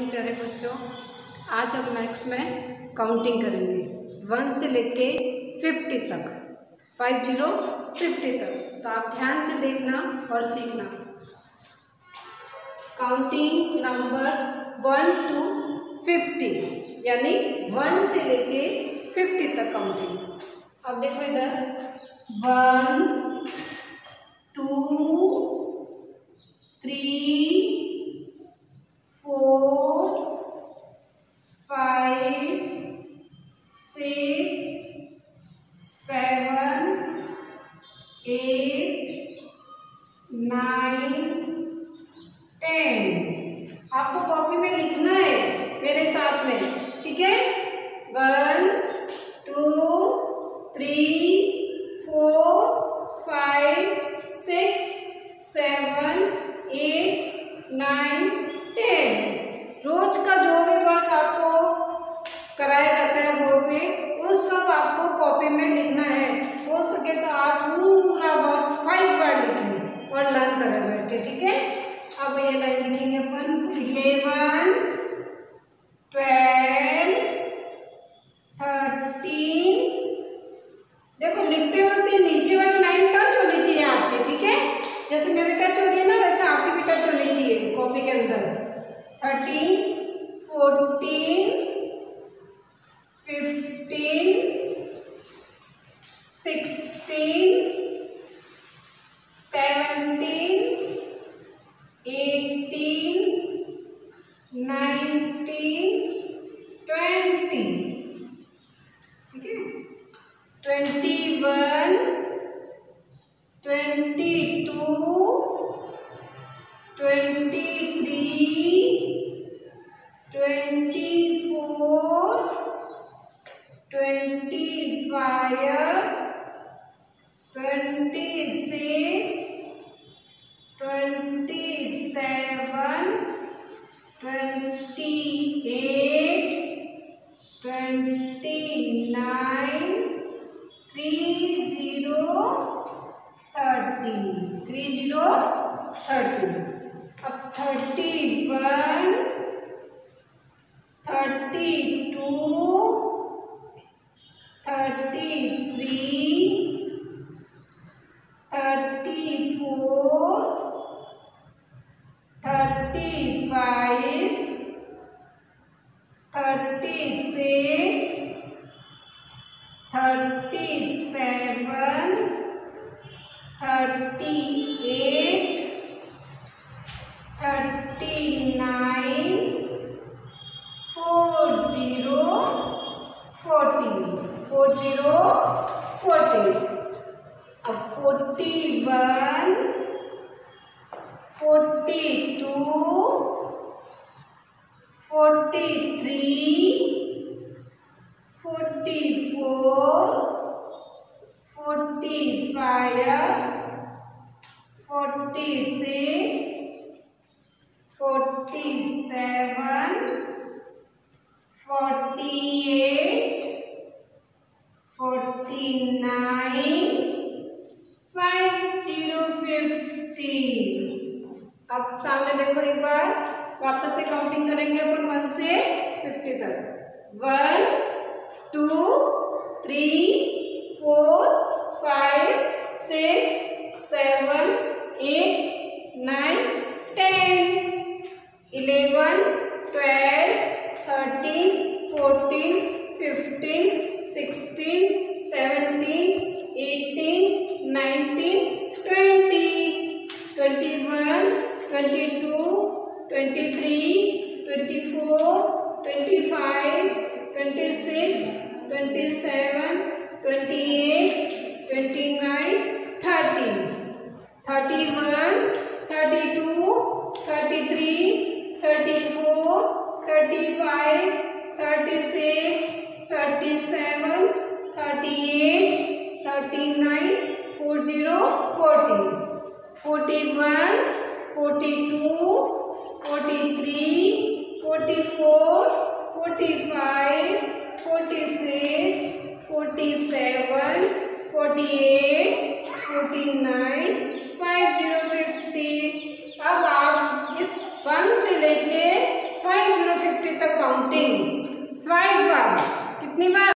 Morning प्यारे बच्चों। आज हम मैथ्स में काउंटिंग करेंगे। वन से लेके फिफ्टी तक। फाइव ज़ीरो फिफ्टी तक। तो आप ध्यान से देखना और सीखना। Counting numbers one two fifty यानी वन से लेके फिफ्टी तक काउंटिंग अब देखो इधर। वन टू थ्री आपको कॉपी में लिखना है मेरे साथ में, ठीक है? One two three four five six seven eight nine ten रोज का जो भी वर्क आपको कराया जाता है बोर्ड पे वो सब आपको कॉपी में लिखना है हो सके तो आप पूरा वर्क फाइव बार लिखें और लर्न करें बैठ के ठीक है अब ये लाइन लिखेंगे अपन इलेवन ट्वेल्व थर्टीन देखो लिखते वक्त नीचे वाली लाइन टच होनी चाहिए आपके ठीक है जैसे मेरे टच हो रही है ना वैसे आपकी भी टच होनी चाहिए कॉपी के अंदर thirteen fourteen fifteen sixteen seventeen eighteen nineteen twenty ठीक है twenty one twenty two twenty three twenty four twenty five twenty six twenty seven twenty eight twenty nine three zero thirty three zero thirty thirty one thirty two thirty three thirty four thirty five thirty six thirty seven thirty eight T nine four zero fourteen. Four zero fourteen. A forty one, forty two, forty three, forty four, forty five, forty six. Forty seven, forty eight, forty nine, five zero fifty. अब सामने देखो एक बार वापस से counting करेंगे अपन one से fifty तक one two three four five six seven eight nine ten eleven, twelve, thirteen, fourteen, fifteen, sixteen, seventeen, eighteen, nineteen, twenty. Twenty one, twenty two, twenty three, twenty four, twenty five, twenty six, twenty seven, twenty eight, twenty nine, thirty. Thirty one 38, 39, 40, 41, 42, 43, 44, 45,